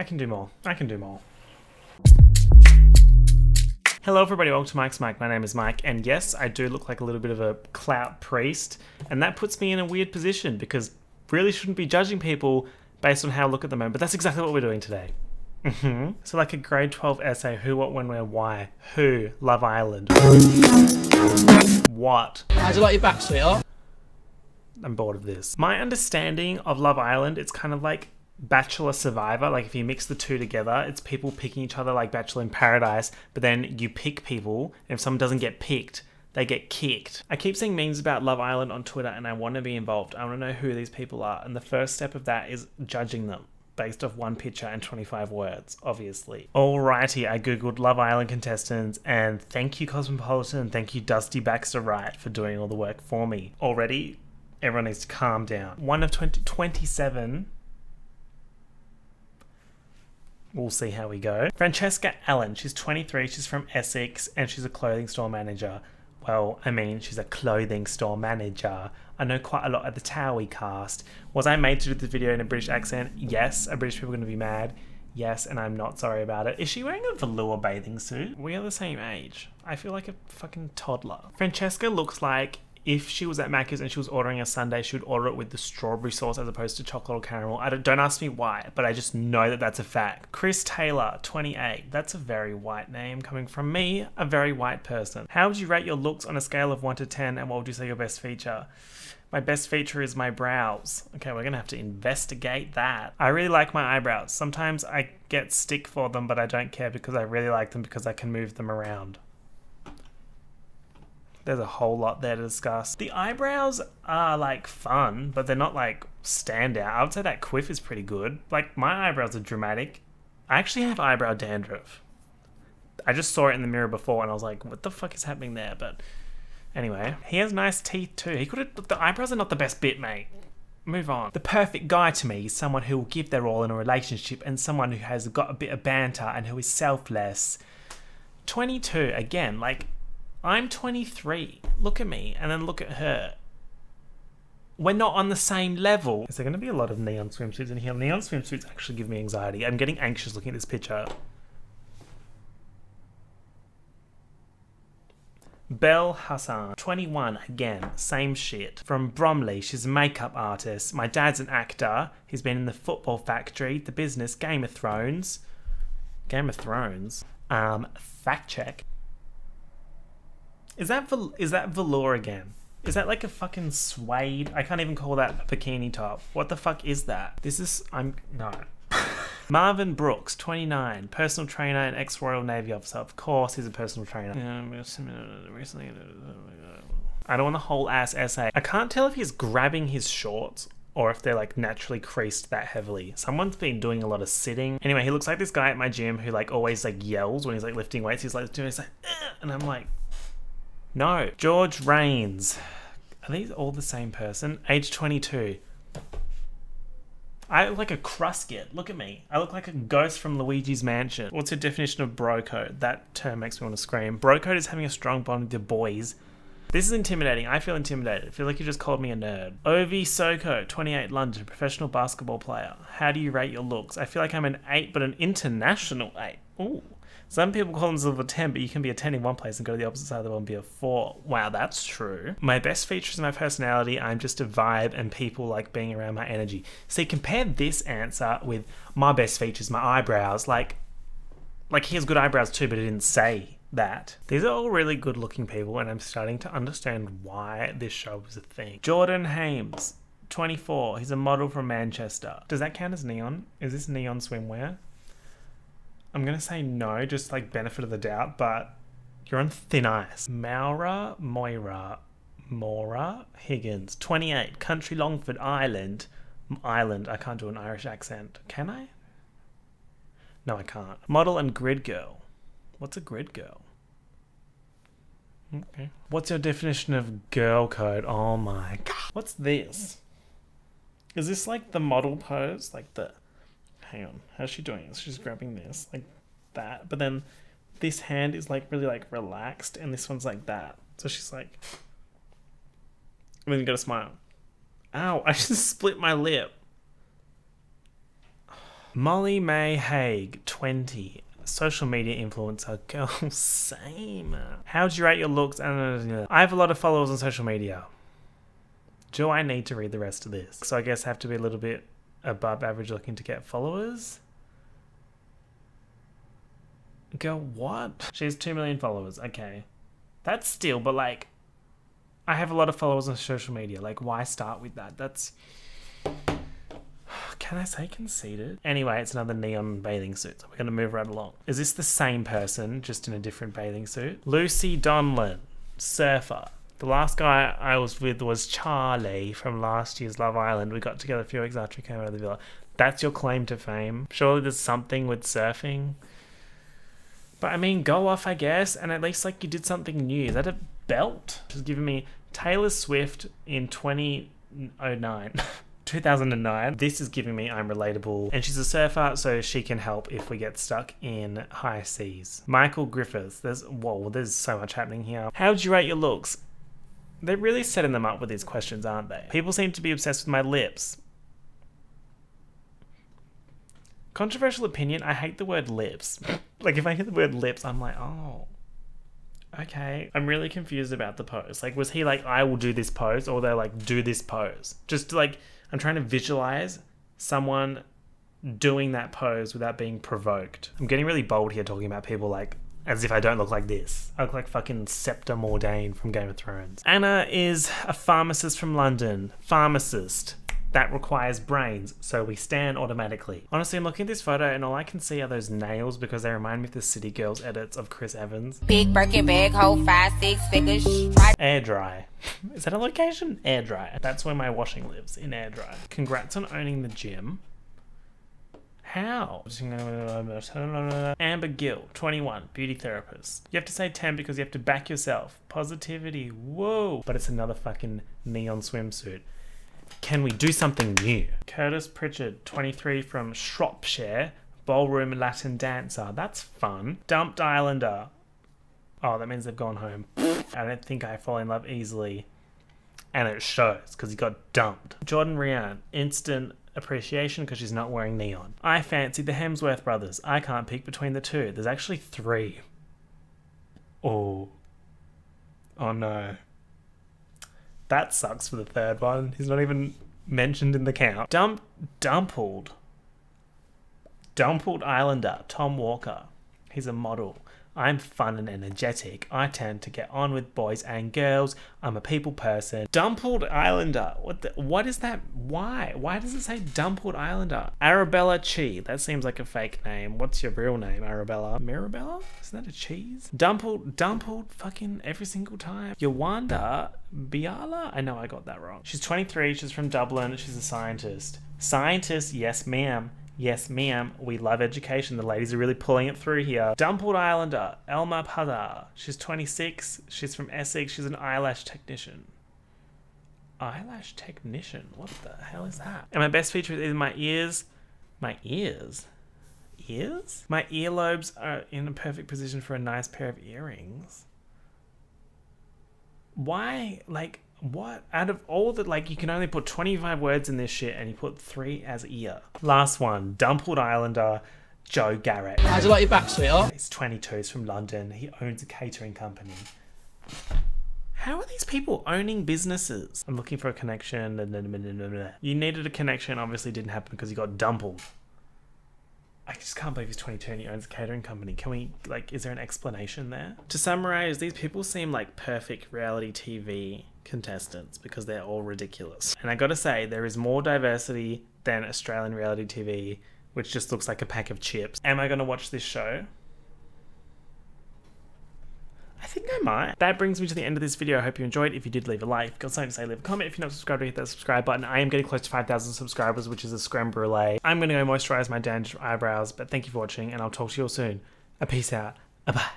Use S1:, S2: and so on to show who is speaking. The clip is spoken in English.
S1: I can do more. I can do more. Hello, everybody. Welcome to Mike's Mic. My name is Mike, and yes, I do look like a little bit of a clout priest, and that puts me in a weird position because really shouldn't be judging people based on how I look at the moment. But that's exactly what we're doing today. hmm So, like a grade 12 essay who, what, when, where, why. Who? Love Island. What?
S2: How's it like your back, sweetheart?
S1: I'm bored of this. My understanding of Love Island, it's kind of like Bachelor Survivor. Like if you mix the two together, it's people picking each other like Bachelor in Paradise, but then you pick people, and if someone doesn't get picked, they get kicked. I keep seeing memes about Love Island on Twitter and I want to be involved. I want to know who these people are. And the first step of that is judging them based off one picture and 25 words, obviously. Alrighty, I googled Love Island contestants and thank you Cosmopolitan thank you Dusty Baxter Wright for doing all the work for me. Already, everyone needs to calm down. One of 20, 27 We'll see how we go. Francesca Allen, she's 23, she's from Essex, and she's a clothing store manager. Well, I mean, she's a clothing store manager. I know quite a lot of the Towie cast. Was I made to do this video in a British accent? Yes. Are British people going to be mad? Yes, and I'm not sorry about it. Is she wearing a velour bathing suit? We are the same age. I feel like a fucking toddler. Francesca looks like if she was at Macca's and she was ordering a sundae, she would order it with the strawberry sauce as opposed to chocolate or caramel. I don't, don't ask me why, but I just know that that's a fact. Chris Taylor, 28. That's a very white name coming from me, a very white person. How would you rate your looks on a scale of 1 to 10, and what would you say your best feature? My best feature is my brows. Okay, we're gonna have to investigate that. I really like my eyebrows. Sometimes I get stick for them, but I don't care because I really like them because I can move them around. There's a whole lot there to discuss. The eyebrows are like fun, but they're not like standout. I would say that quiff is pretty good. Like my eyebrows are dramatic. I actually have eyebrow dandruff. I just saw it in the mirror before and I was like, what the fuck is happening there? But anyway, he has nice teeth too. He could have, the eyebrows are not the best bit, mate. Move on. The perfect guy to me is someone who will give their all in a relationship and someone who has got a bit of banter and who is selfless. 22, again, like I'm 23. Look at me, and then look at her. We're not on the same level. Is there going to be a lot of neon swimsuits in here? Neon swimsuits actually give me anxiety. I'm getting anxious looking at this picture. Belle Hassan, 21, again, same shit. From Bromley, she's a makeup artist. My dad's an actor. He's been in the football factory, the business, Game of Thrones. Game of Thrones. Um, fact check. Is that vel- is that velour again? Is that like a fucking suede? I can't even call that a bikini top. What the fuck is that? This is I'm no. Marvin Brooks, 29, personal trainer and ex-Royal Navy officer. Of course, he's a personal trainer. Yeah, we've just recently, I don't want the whole ass essay. I can't tell if he's grabbing his shorts or if they're like naturally creased that heavily. Someone's been doing a lot of sitting. Anyway, he looks like this guy at my gym who like always like yells when he's like lifting weights. He's like doing, he's like, and I'm like, no. George Rains. Are these all the same person? Age 22. I look like a Crusket. Look at me. I look like a ghost from Luigi's Mansion. What's your definition of bro code? That term makes me want to scream. Bro code is having a strong bond with boys. This is intimidating. I feel intimidated. I feel like you just called me a nerd. Ovi Soko, 28, London, professional basketball player. How do you rate your looks? I feel like I'm an 8, but an international 8. Ooh. Some people call themselves a 10, but you can be a 10 in one place and go to the opposite side of the world and be a 4. Wow, that's true. My best features of my personality, I'm just a vibe and people like being around my energy. See, compare this answer with my best features, my eyebrows. Like, like he has good eyebrows too, but it didn't say that. These are all really good looking people, and I'm starting to understand why this show was a thing. Jordan Hames, 24. He's a model from Manchester. Does that count as neon? Is this neon swimwear? I'm gonna say no, just like benefit of the doubt, but you're on thin ice. Maura Moira Maura Higgins, 28, Country Longford Island. Island. I can't do an Irish accent. Can I? No, I can't. Model and grid girl. What's a grid girl? Okay. What's your definition of girl code? Oh my god. What's this? Is this like the model pose? Like the hang on, how's she doing? She's grabbing this like that, but then this hand is like really like relaxed, and this one's like that. So she's like, and then you gotta smile. Ow! I just split my lip. Molly-Mae Hague, 20. Social media influencer. Girl, same. How'd you rate your looks? Uh, I have a lot of followers on social media. Do I need to read the rest of this? So I guess I have to be a little bit above average looking to get followers. Girl, what? She has 2 million followers. Okay. That's still, but like, I have a lot of followers on social media. Like, why start with that? That's. Can I say conceited? Anyway, it's another neon bathing suit. So we're going to move right along. Is this the same person, just in a different bathing suit? Lucy Donlan, surfer. The last guy I was with was Charlie from last year's Love Island. We got together a few weeks after he came out of the villa. That's your claim to fame. Surely there's something with surfing. But I mean, go off, I guess, and at least like you did something new. Is that a belt? Just giving me Taylor Swift in 2009. 2009. This is giving me I'm relatable. And she's a surfer, so she can help if we get stuck in high seas. Michael Griffiths. There's, whoa, there's so much happening here. How'd you rate your looks? They're really setting them up with these questions, aren't they? People seem to be obsessed with my lips. Controversial opinion, I hate the word lips. like, if I hear the word lips, I'm like, oh, okay. I'm really confused about the pose. Like, was he like, I will do this pose, or they're like, do this pose? Just like, I'm trying to visualize someone doing that pose without being provoked. I'm getting really bold here talking about people like as if I don't look like this. I look like fucking Septa Mordane from Game of Thrones. Anna is a pharmacist from London. Pharmacist. That requires brains, so we stand automatically. Honestly, I'm looking at this photo and all I can see are those nails because they remind me of the City Girls edits of Chris Evans.
S2: Big Birkin bag, hold five, six figures.
S1: Air dry. Is that a location? Air dry. That's where my washing lives, in air dry. Congrats on owning the gym. How? Amber Gill, 21, beauty therapist. You have to say 10 because you have to back yourself. Positivity, whoa. But it's another fucking neon swimsuit. Can we do something new? Curtis Pritchard, 23, from Shropshire, ballroom Latin dancer. That's fun. Dumped Islander. Oh, that means they've gone home. I don't think I fall in love easily. And it shows because he got dumped. Jourdan Riane, instant appreciation because she's not wearing neon. I fancy the Hemsworth brothers. I can't pick between the two. There's actually three. Oh. Oh no. That sucks for the third one. He's not even mentioned in the count. Dump Dumpled. Dumpled Islander, Tom Walker. He's a model. I'm fun and energetic. I tend to get on with boys and girls. I'm a people person. Dumpled Islander. What the, what is that? Why? Why does it say Dumpled Islander? Arabella Chi. That seems like a fake name. What's your real name, Arabella? Mirabella? Isn't that a cheese? Dumpled, dumpled fucking every single time. Yawanda Biala? I know I got that wrong. She's 23. She's from Dublin. She's a scientist. Scientist, yes ma'am. Yes, ma'am. We love education. The ladies are really pulling it through here. Dumpled Islander, Elma Padar. She's 26. She's from Essex. She's an eyelash technician. Eyelash technician? What the hell is that? And my best feature is my ears. My ears? Ears? My earlobes are in a perfect position for a nice pair of earrings. Why? Like, what? Out of all the, like, you can only put 25 words in this shit and you put three as ear. Last one, Dumpled Islander, Joe Garratt.
S3: How'd you like your back, sweetheart?
S1: He's 22, he's from London. He owns a catering company. How are these people owning businesses? I'm looking for a connection. You needed a connection, obviously didn't happen because you got dumpled. I just can't believe he's 22 and he owns a catering company. Can we, like, is there an explanation there? To summarize, these people seem like perfect reality TV contestants because they're all ridiculous. And I gotta say, there is more diversity than Australian reality TV, which just looks like a pack of chips. Am I gonna watch this show? I think I might. That brings me to the end of this video. I hope you enjoyed. If you did, leave a like. If you've got something to say, leave a comment. If you're not subscribed, hit that subscribe button. I am getting close to 5,000 subscribers, which is a scrum brulee. I'm going to go moisturize my damaged eyebrows, but thank you for watching, and I'll talk to you all soon. A peace out. A bye.